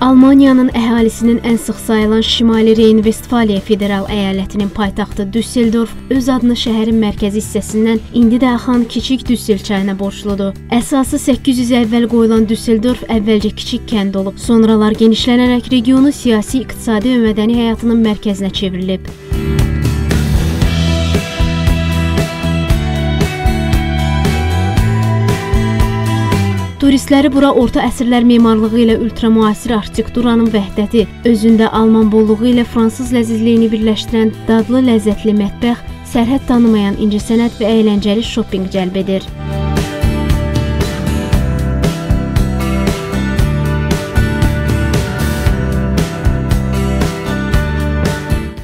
Almaniyanın əhalisinin ən sıx sayılan Şimali Reyn-Vestfaliya federal əyalətinin paytaxtı Düsseldorf öz adını şəhərin mərkəzi hissəsindən indi də axan kiçik Düssel çayına borcludur. Əsası 800 il əvvəl qoyulan Düsseldorf əvvəlcə kiçik kənd olub, sonralar genişlənərək regionu siyasi, iqtisadi və mədəni həyatının mərkəzinə çevrilib. Turistləri bura orta əsrlər memarlığı ilə ultramüasir arxitekturanın vəhdəti, özündə alman bolluğu ilə fransız ləzzizliyini birləşdirən dadlı, ləzzətli mətbəx, sərhəd tanımayan incəsənət və əyləncəli shoppinq cəlb edir.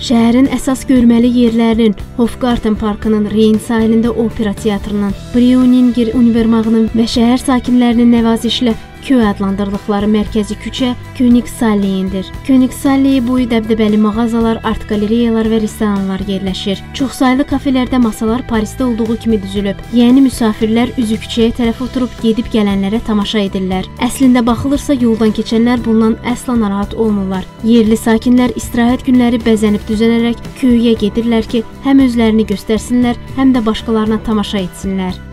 Şəhərin əsas görməli yerlərinin Hofgarten parkının, Reyn sahilində opera teatrının, Breuninger univermağının və şəhər sakinlərinin nəvazişlə Köy adlandırdıqları mərkəzi küçə Königsalleyindir. Königsalley boyu dəbdəbəli mağazalar, art qalereyalar və restoranlar yerləşir. Çoxsaylı kafelərdə masalar Parisdə olduğu kimi düzülüb. Yəni müsafirlər üzü küçəyə tərəf oturub gedib gələnlərə tamaşa edirlər. Əslində baxılırsa yoldan keçənlər bundan əsla narahat olmurlar. Yerli sakinlər istirahət günləri bəzənib düzənərək köyyə gedirlər ki, həm özlərini göstərsinlər, həm də başqalarına tamaşa etsinlər.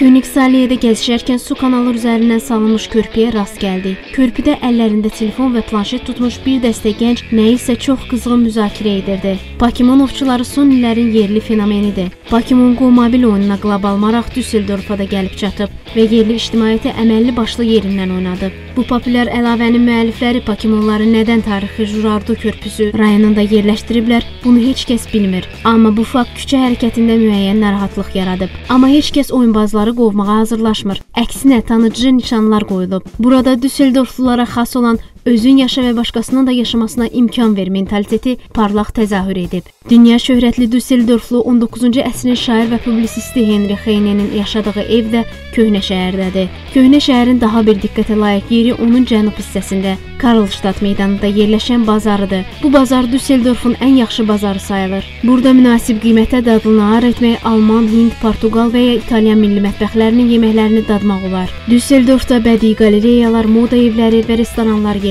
Königsalleyədə gəzişərkən su kanalı üzərindən salınmış körpüyə rast gəldik. Körpüdə əllərində telefon və planşet tutmuş bir dəstə gənc nə isə çox qızğın müzakirə edirdi. Pokemon ovçuları son illərin yerli fenomenidir. Pokemon Go mobil oyununa qlobal maraq Düsseldorfa da gəlib çatıb və yerli ictimaiyyəti əməlli başlı yerindən oynadıb. Bu populyar əlavənin müəllifləri Pokemonları nədən tarixi Jurardo körpüsü rayonunda yerləşdiriblər, bunu heç kəs bilmir. Amma bu fakt küçə hərəkətində müəyyən narahatlıq yaradıb. Amma heç kəs oyunbazları qovmağa hazırlaşmır. Əksinə tanıcı nişanlar qoyulub. Burada Düsseldorflulara xas olan özün yaşa və başqasının da yaşamasına imkan ver mentaliteti parlaq təzahür edib. Dünya şöhrətli Düsseldorflu 19-cu əsrin şair və publisisti Henri Heine'nin yaşadığı ev də köhnə şəhərdədir. Köhnə şəhərin daha bir diqqətə layiq yeri onun cənub hissəsində, Karlstadt meydanında yerləşən bazarıdır. Bu bazar Düsseldorfun ən yaxşı bazarı sayılır. Burada münasib qiymətə dadlı nahar etmək Alman, Hind, Portuqal və ya İtalyan milli mətbəxlərinin yeməklərini dadmaq olar. Düsseldorfda bədii qalereyalar, moda evləri və restoranlar yerləşir.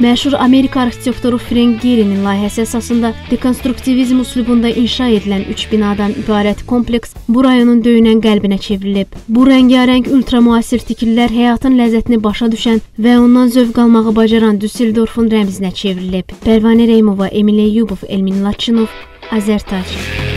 Məşhur Amerika arxitektoru Frank Gehry'nin layihəsi əsasında dekonstruktivizm üslubunda inşa edilən 3 binadan ibarət kompleks bu rayonun döyünən qəlbinə çevrilib. Bu rəngarəng ultramüasir tikililər həyatın ləzzətini başa düşən və ondan zövq almağı bacaran Düsseldorfun rəmzinə çevrilib. Pərvanə Reymova, Emil Eyyubov, Elmin Laçınov, Azərtac.